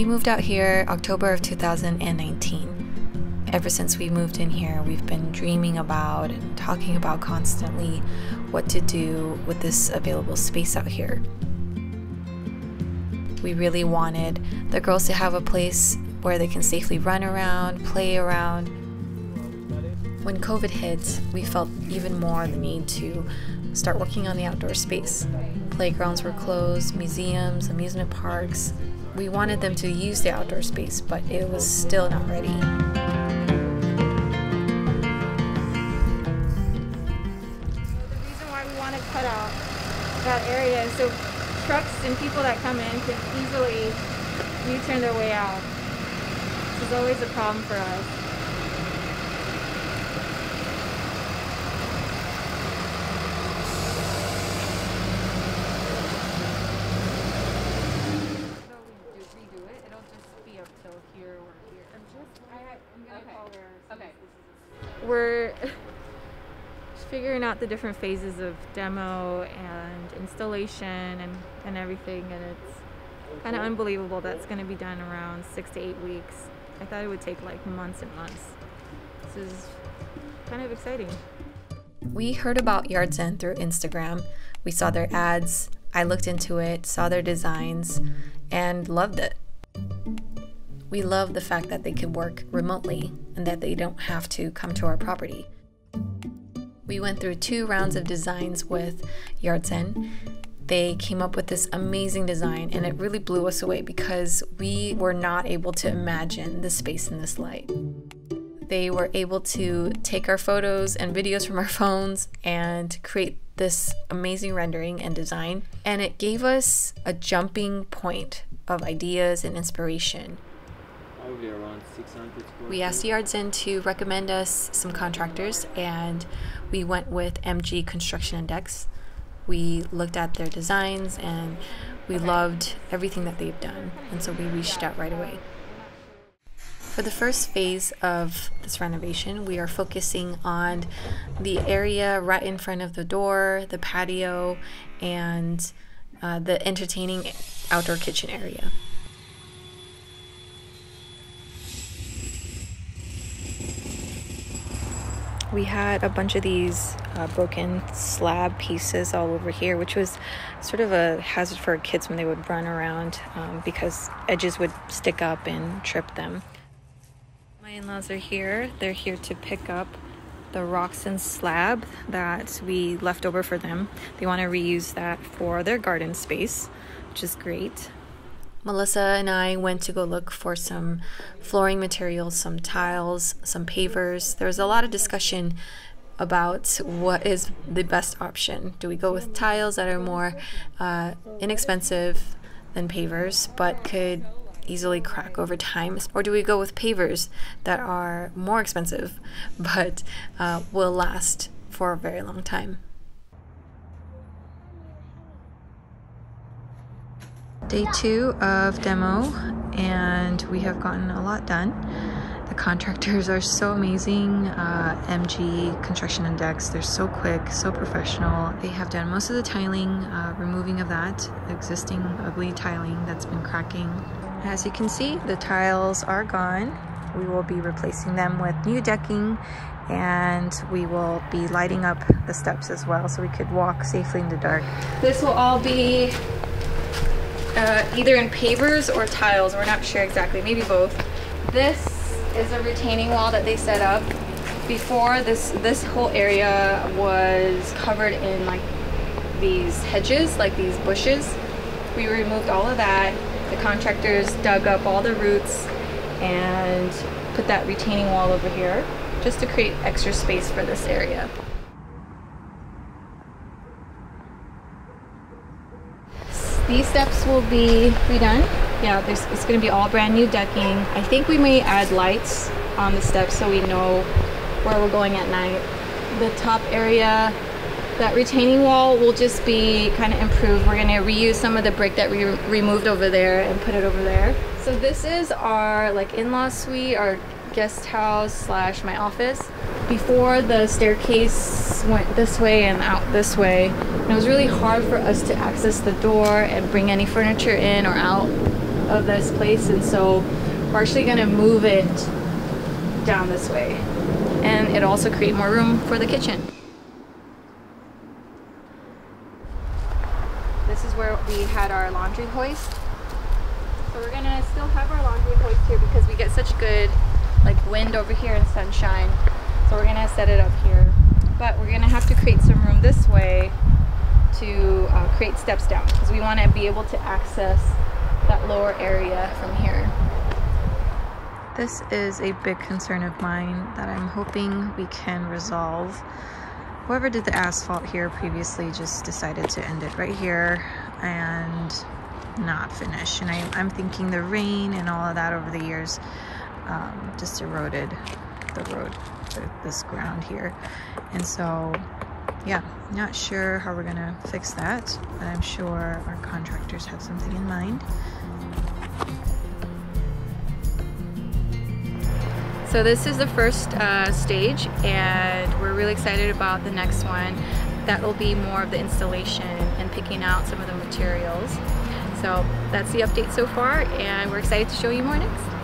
We moved out here October of 2019. Ever since we moved in here, we've been dreaming about and talking about constantly what to do with this available space out here. We really wanted the girls to have a place where they can safely run around, play around. When COVID hit, we felt even more the need to start working on the outdoor space. Playgrounds were closed, museums, amusement parks, we wanted them to use the outdoor space, but it was still not ready. The reason why we want to cut out that area is so trucks and people that come in can easily U-turn their way out. This is always a problem for us. we're figuring out the different phases of demo and installation and, and everything and it's kind of unbelievable that's going to be done around six to eight weeks. I thought it would take like months and months. This is kind of exciting. We heard about yardzen through instagram. We saw their ads. I looked into it saw their designs and loved it. We love the fact that they can work remotely and that they don't have to come to our property. We went through two rounds of designs with Yardzen. They came up with this amazing design and it really blew us away because we were not able to imagine the space in this light. They were able to take our photos and videos from our phones and create this amazing rendering and design, and it gave us a jumping point of ideas and inspiration probably around 600 We asked Yardzen to recommend us some contractors, and we went with MG Construction & Decks. We looked at their designs and we loved everything that they've done, and so we reached out right away. For the first phase of this renovation, we are focusing on the area right in front of the door, the patio, and uh, the entertaining outdoor kitchen area. We had a bunch of these uh, broken slab pieces all over here, which was sort of a hazard for kids when they would run around um, because edges would stick up and trip them. My in laws are here. They're here to pick up the rocks and slab that we left over for them. They want to reuse that for their garden space, which is great. Melissa and I went to go look for some flooring materials, some tiles, some pavers. There was a lot of discussion about what is the best option. Do we go with tiles that are more uh, inexpensive than pavers but could easily crack over time? Or do we go with pavers that are more expensive but uh, will last for a very long time? Day two of demo and we have gotten a lot done. The contractors are so amazing. Uh, MG Construction & Decks, they're so quick, so professional. They have done most of the tiling, uh, removing of that existing ugly tiling that's been cracking. As you can see, the tiles are gone. We will be replacing them with new decking and we will be lighting up the steps as well so we could walk safely in the dark. This will all be uh, either in pavers or tiles. We're not sure exactly, maybe both. This is a retaining wall that they set up. Before this, this whole area was covered in like these hedges, like these bushes. We removed all of that. The contractors dug up all the roots and put that retaining wall over here just to create extra space for this area. These steps will be redone. Yeah, it's going to be all brand new decking. I think we may add lights on the steps so we know where we're going at night. The top area, that retaining wall will just be kind of improved. We're going to reuse some of the brick that we removed over there and put it over there. So this is our like in-law suite, our guest house slash my office. Before the staircase went this way and out this way, and it was really hard for us to access the door and bring any furniture in or out of this place and so we're actually gonna move it down this way. And it also create more room for the kitchen. This is where we had our laundry hoist. So we're gonna still have our laundry hoist here because we get such good like wind over here and sunshine. So we're gonna set it up here. But we're gonna have to create some room this way to uh, create steps down because we wanna be able to access that lower area from here. This is a big concern of mine that I'm hoping we can resolve. Whoever did the asphalt here previously just decided to end it right here and not finish. And I, am thinking the rain and all of that over the years um, just eroded the road, the, this ground here. And so, yeah, not sure how we're gonna fix that, but I'm sure our contractors have something in mind. So this is the first uh, stage and we're really excited about the next one. That will be more of the installation and picking out some of the materials. So that's the update so far and we're excited to show you more next.